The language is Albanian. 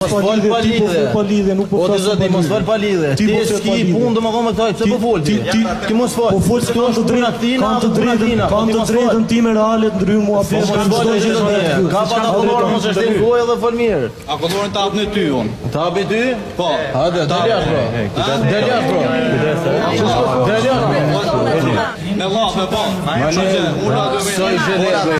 Falë palidhe. Po lidhe, po nuk po fal. O po, zoti, mos fal palidhe. Ti je ski punë domethënë me këtë, pse po fol ti? Ti mos fal. Po fol këtu është drejt Tina, kanë të drejtën, kanë të drejtën time reale po, të ndryj mua apo të bëj gjë të tjera. Ka pa ta bëllor mos është në gojë dhe fal mirë. A kollorin ta e ty unë Ta hapi ty? Po. Hajde, dal jashtë bro. Dal jashtë bro. Dal jashtë. Me llah me pa. Ma një. Sa i jeni?